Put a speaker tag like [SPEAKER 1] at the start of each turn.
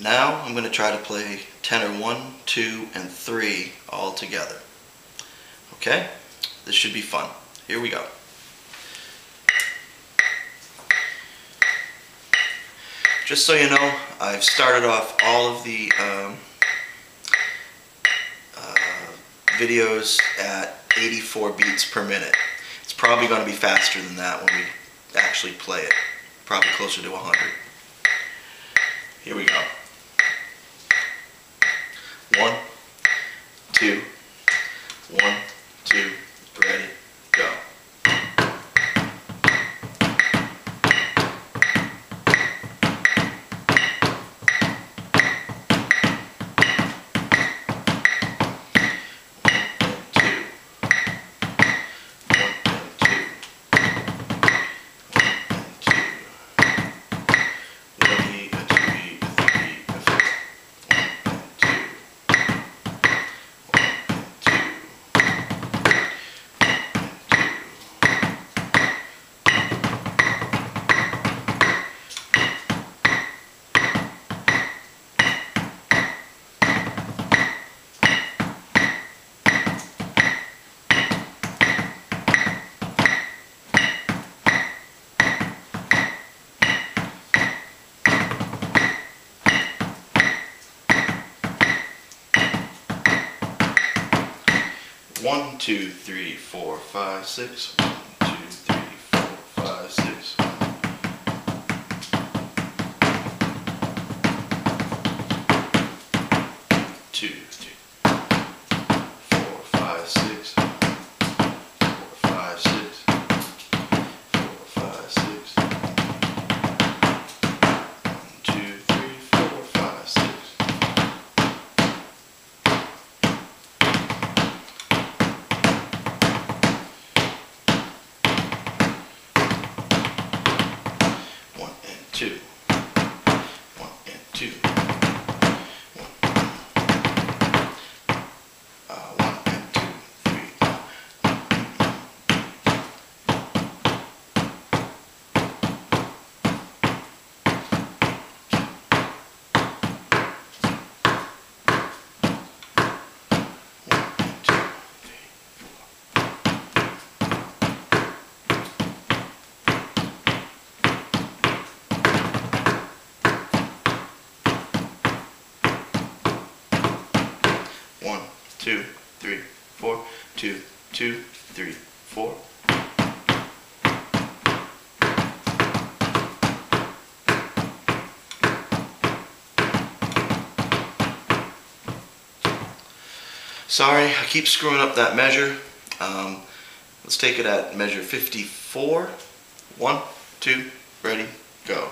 [SPEAKER 1] Now I'm going to try to play tenor 1, 2, and 3 all together. Okay? This should be fun. Here we go. Just so you know, I've started off all of the um, uh, videos at 84 beats per minute. It's probably going to be faster than that when we actually play it. Probably closer to 100. Here we go. One, two, one, One, two, three, four, five, six. One, two, three, four, five, six. Two, three, four, five, six. Four, five, six. Four, five, six. One, two, three, four, five, six. One and two. One and two. One. Uh, one and two, three. One and two, three, four. One, two, three, four, two, two, three, four. Sorry, I keep screwing up that measure. Um, let's take it at measure 54. One, two, ready, go.